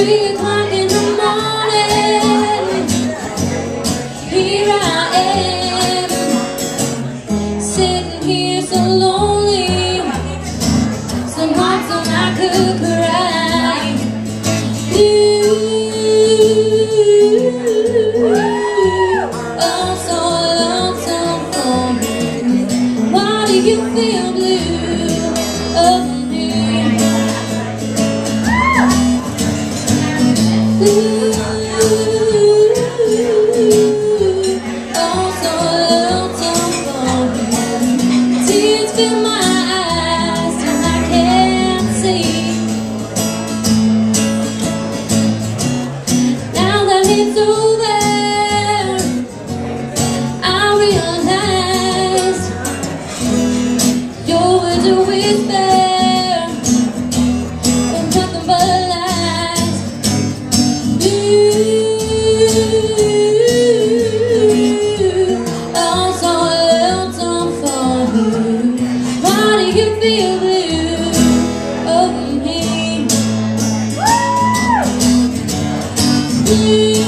Three o'clock in the morning Here I am Sitting here so lonely So I could cry Oh so lonesome for Why do you feel blue? through my eyes and I can't see. Now that it's over I realize Your words are whispered feel?